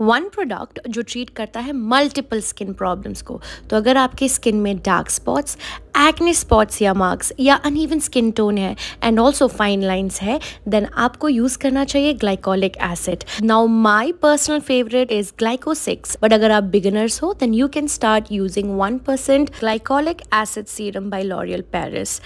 One product जो treat करता है मल्टीपल स्किन प्रॉब्लम्स को। तो अगर आपके स्किन में डार्क स्पॉट्स एक्ने स्पॉट्स या मार्क्स या अनइवन स्किन टोन है एंड ऑल्सो फाइन लाइन्स है देन आपको यूज़ करना चाहिए glycolic acid now my personal favourite is Glyco six but अगर आप बिगिनर्स हो then you can start using one percent glycolic acid serum by L'Oreal Paris